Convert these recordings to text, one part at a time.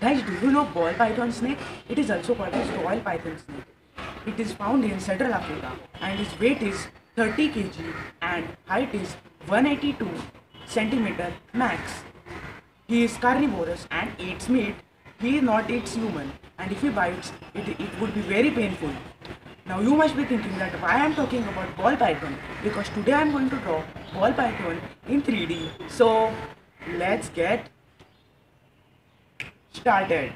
Guys, do you know ball python snake? It is also called as royal python snake. It is found in Central Africa and its weight is 30 kg and height is 182 centimeter max. He is carnivorous and eats meat. He not eats human and if he bites, it, it would be very painful. Now you must be thinking that why I am talking about ball python because today I am going to draw ball python in 3D. So let's get started.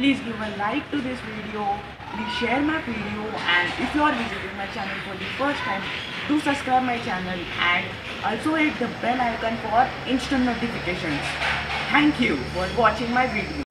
Please give a like to this video, please share my video and if you are visiting my channel for the first time, do subscribe my channel and also hit the bell icon for instant notifications. Thank you for watching my video.